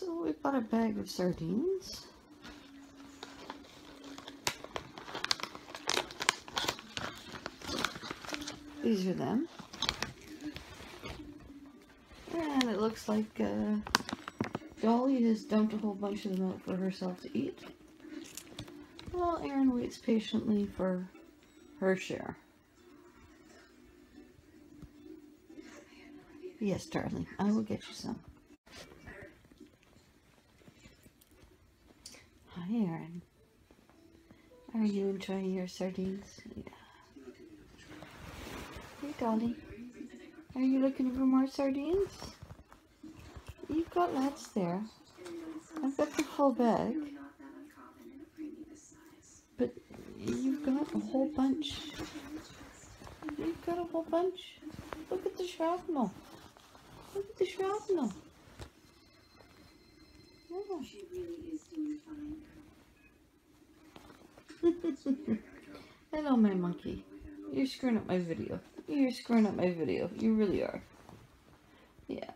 So we bought a bag of sardines. These are them. And it looks like uh, Dolly has dumped a whole bunch of them out for herself to eat. While Erin waits patiently for her share. Yes, darling, I will get you some. Hi, Erin. Are you enjoying your sardines? Yeah. Hey, Dolly. Are you looking for more sardines? You've got lots there. I've got the whole bag. But you've got a whole bunch. You've got a whole bunch. Look at the shrapnel. Look at the shrapnel. Yeah. She really is doing fine. Hello, my monkey. You're screwing up my video. You're screwing up my video. You really are. Yeah.